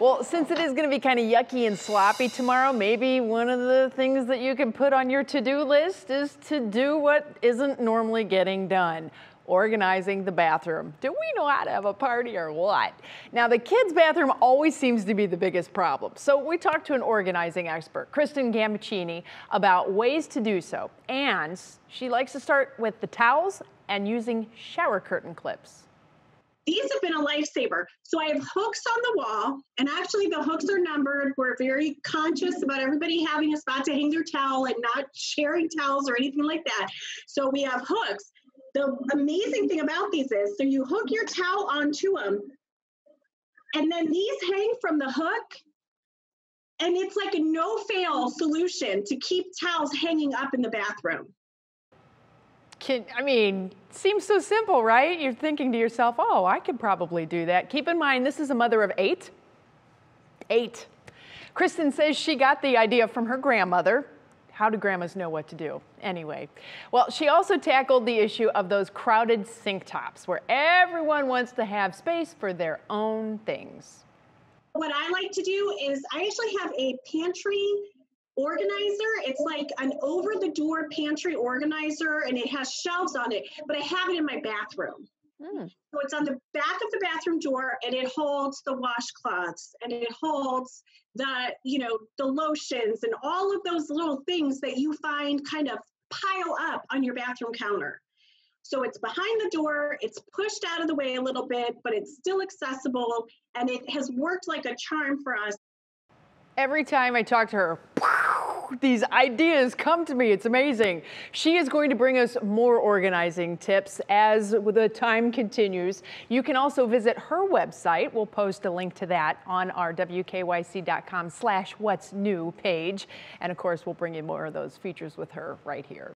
Well, since it is going to be kind of yucky and sloppy tomorrow, maybe one of the things that you can put on your to-do list is to do what isn't normally getting done organizing the bathroom. Do we know how to have a party or what? Now, the kids' bathroom always seems to be the biggest problem. So we talked to an organizing expert, Kristin Gambaccini, about ways to do so. And she likes to start with the towels and using shower curtain clips. These have been a lifesaver. So I have hooks on the wall, and actually the hooks are numbered. We're very conscious about everybody having a spot to hang their towel and not sharing towels or anything like that. So we have hooks the amazing thing about these is so you hook your towel onto them and then these hang from the hook and it's like a no fail solution to keep towels hanging up in the bathroom can, I mean, seems so simple, right? You're thinking to yourself, oh, I could probably do that. Keep in mind, this is a mother of eight. Eight. Kristin says she got the idea from her grandmother, how do grandmas know what to do? Anyway, well, she also tackled the issue of those crowded sink tops where everyone wants to have space for their own things. What I like to do is I actually have a pantry organizer. It's like an over the door pantry organizer and it has shelves on it, but I have it in my bathroom. Mm. So it's on the back of the bathroom door and it holds the washcloths and it holds the, you know, the lotions and all of those little things that you find kind of pile up on your bathroom counter. So it's behind the door, it's pushed out of the way a little bit, but it's still accessible and it has worked like a charm for us. Every time I talk to her, these ideas come to me. It's amazing. She is going to bring us more organizing tips as the time continues. You can also visit her website. We'll post a link to that on our wkyc.com slash what's new page. And of course, we'll bring you more of those features with her right here.